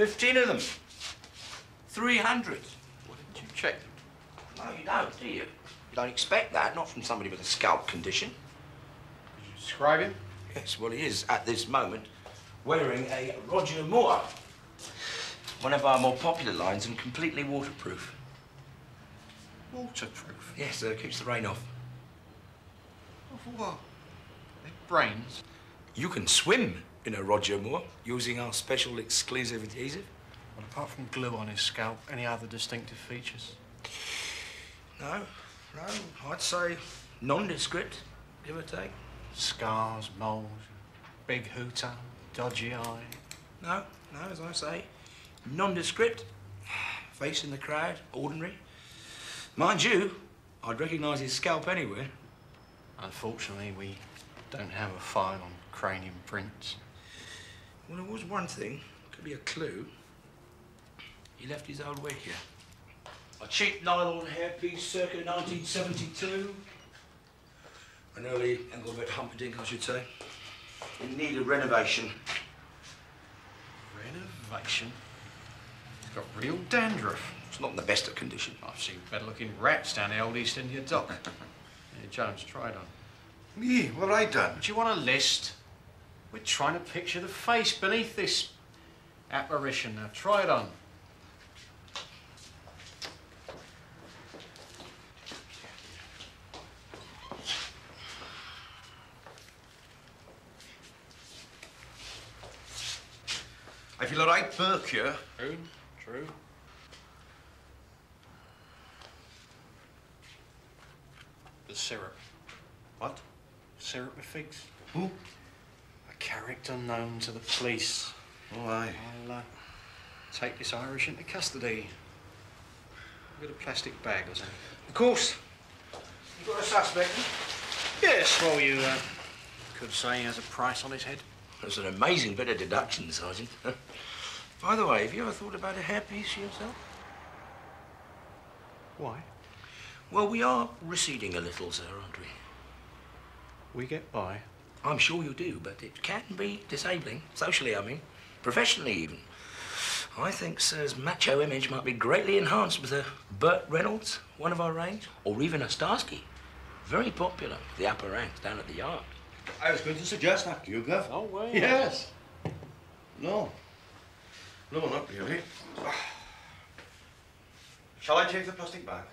Fifteen of them. Three hundred. Why didn't you check them? No, you don't, do you? You don't expect that, not from somebody with a scalp condition. Did you describe him? Yes, well, he is, at this moment, wearing a Roger Moore. One of our more popular lines and completely waterproof. Waterproof. Yes, uh, keeps the rain off. For what? Big brains. You can swim in a Roger Moore using our special exclusive adhesive. Well, apart from glue on his scalp, any other distinctive features? No, no, I'd say nondescript, give or take. Scars, moles, big hooter, dodgy eye. No, no, as I say, nondescript. Facing the crowd, ordinary. Mind you, I'd recognise his scalp anywhere. Unfortunately, we don't have a file on cranium prints. Well, there was one thing, could be a clue. He left his old wig here. A cheap nylon hairpiece circa 1972. An early Engelbert Humperdinck, I should say. In need of renovation. Renovation? It's got real dandruff. It's not in the best of condition. I've seen better looking rats down the old East India dock. yeah, Jones, try it on. Me? What have I done? Do you want a list? We're trying to picture the face beneath this apparition. Now, try it on. I feel a right perk here. True, true. The syrup. What? Syrup with figs. Who? Character known to the police. Oh, aye. I'll uh, take this Irish into custody. I've got a plastic bag or something. Of course. You've got a suspect? Yes, well, you uh, could say he has a price on his head. That's an amazing bit of deduction, Sergeant. By the way, have you ever thought about a hairpiece yourself? Why? Well, we are receding a little, sir, aren't we? We get by. I'm sure you do, but it can be disabling. Socially, I mean. Professionally, even. I think Sir's macho image might be greatly enhanced with a Burt Reynolds, one of our range, or even a Starsky. Very popular, the upper ranks down at the yard. I was going to suggest that to you, Gov. Oh, well. Yes. No. No, not really. Shall I take the plastic bag?